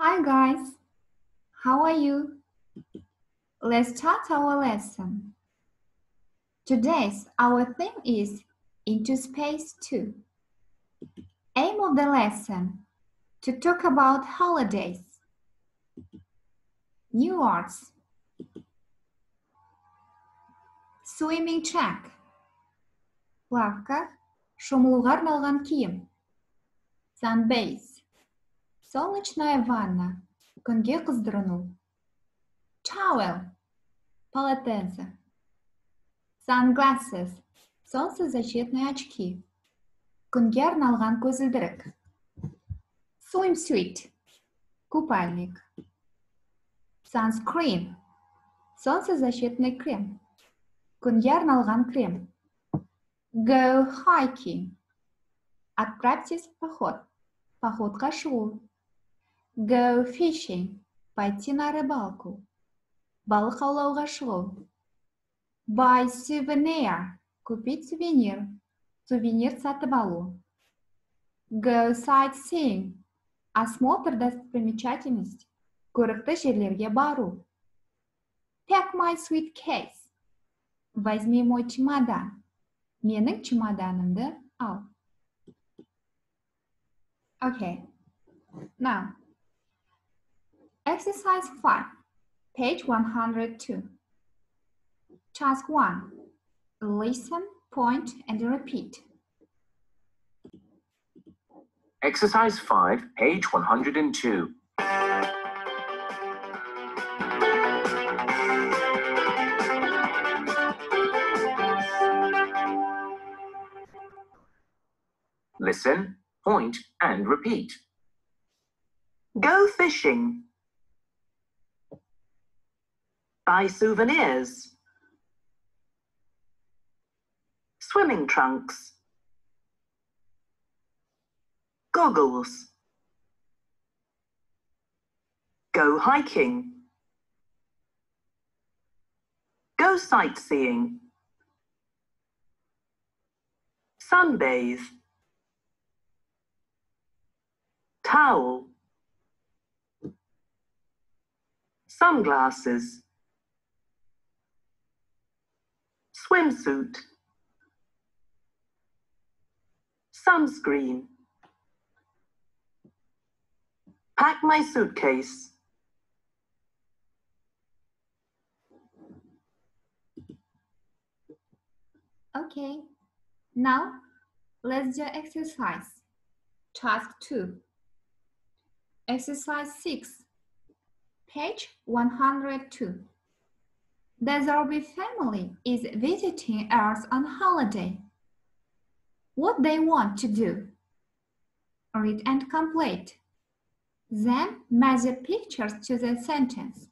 Hi guys, how are you? Let's start our lesson. Today's our theme is Into Space 2. Aim of the lesson, to talk about holidays, new arts, swimming check, плавка, шомлуғар налған киім, sunbathe, Солнечная ванна. Күнге қыздырыну. Towel. Полотенце. Sunglasses. Солнцезащитные очки. Күнге арналған көзілдірік. Swimsuit. Купальник. Sunscreen. Солнцезащитный крем. Күнге арналған крем. Go hiking. Отправьтесь в поход. Походқа шығу. Go fishing. Пойти на рыбалку. Балық аулауға шығу. Buy souvenir. Купить сувенир. Сувенир сатып алу. Go sightseeing. Осмотр достопримечательностей. Көрікті жерлерге бару. Pack my suitcase. Возьми мой чемодан. Менің чемоданымды ал. Okay. Now, exercise 5, page 102. Task 1. Listen, point, and repeat. Exercise 5, page 102. Listen, point, and repeat. Go fishing. Buy souvenirs. Swimming trunks. Goggles. Go hiking. Go sightseeing. Sunbathe. Towel. Sunglasses. Swimsuit. Sunscreen. Pack my suitcase. Okay. Now, let's do exercise. Task 2. Exercise 6. Page 102. The Zorbi family is visiting Earth on holiday. What they want to do? Read and complete. Then match the pictures to the sentence.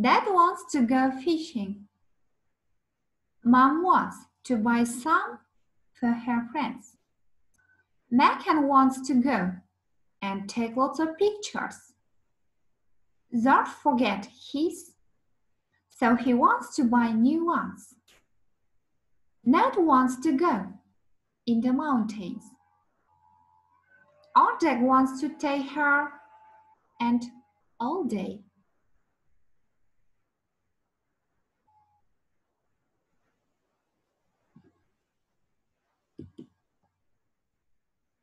Dad wants to go fishing. Mom wants to buy some for her friends. Megan wants to go and take lots of pictures. Zart forget his, so he wants to buy new ones. Ned wants to go in the mountains. Ardeg wants to take her and all day.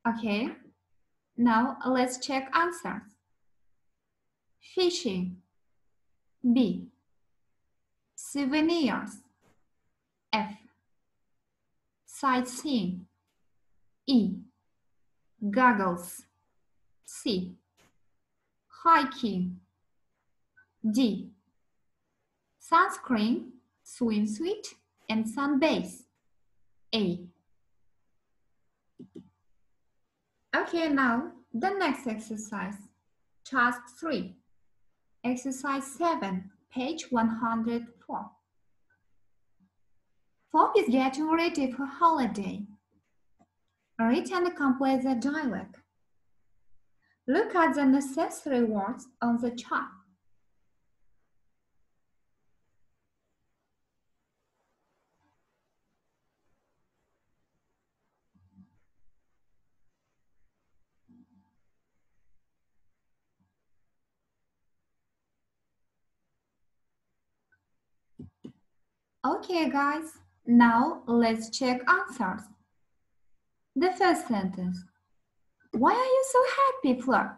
Okay, now let's check answers. Fishing. B. Souvenirs. F. Sightseeing. E. Goggles. C. Hiking. D. Sunscreen, swimsuit, and sunbathe. A. Okay, now the next exercise. Task 3. Exercise 7, page 104. Fob is getting ready for holiday. Read and complete the dialogue. Look at the necessary words on the chart. Okay, guys. Now let's check answers. The first sentence. Why are you so happy, Fleur?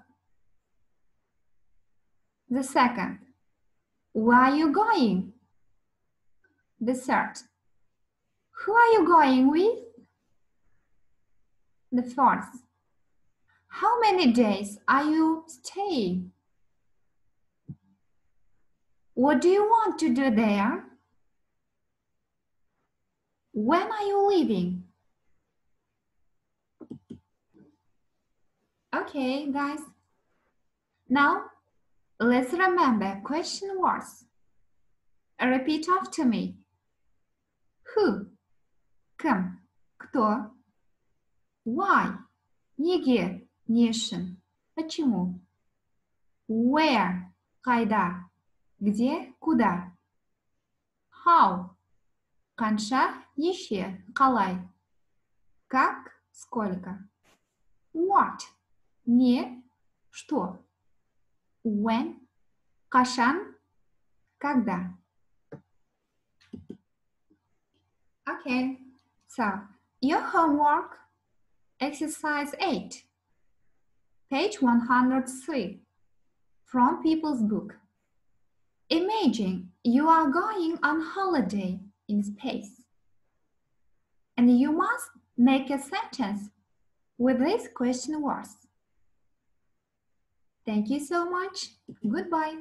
The second. Where are you going? The third. Who are you going with? The fourth. How many days are you staying? What do you want to do there? When are you leaving? Okay, guys. Now, let's remember question words. Repeat after me. Who? Кем? Кто? Why? Неге, нешен. Почему? Where? Кайда? Где? Куда? How? Қанша? Неше? Қалай? Как? Сколько? What? Не? Что? When? Қашан? Когда? Okay, so your homework, exercise 8, page 103, from People's Book. Imagine you are going on holiday in space. And you must make a sentence with these question words. Thank you so much. Goodbye.